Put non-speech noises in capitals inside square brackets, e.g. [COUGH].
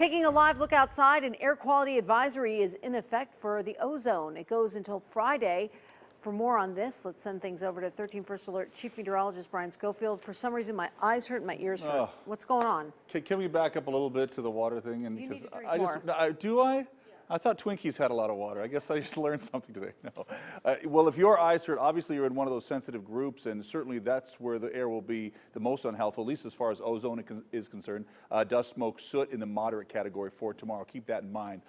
Taking a live look outside, an air quality advisory is in effect for the ozone. It goes until Friday. For more on this, let's send things over to 13 First Alert Chief Meteorologist Brian Schofield. For some reason, my eyes hurt my ears hurt. Oh. What's going on? Can, can we back up a little bit to the water thing? And You need to drink I just, more. no, I, do I? I thought Twinkies had a lot of water. I guess I just [LAUGHS] learned something today. [LAUGHS] No. Uh, well, if your eyes hurt, obviously you're in one of those sensitive groups, and certainly that's where the air will be the most unhealthful, at least as far as ozone is concerned. Uh, dust, smoke, soot in the moderate category for tomorrow. Keep that in mind.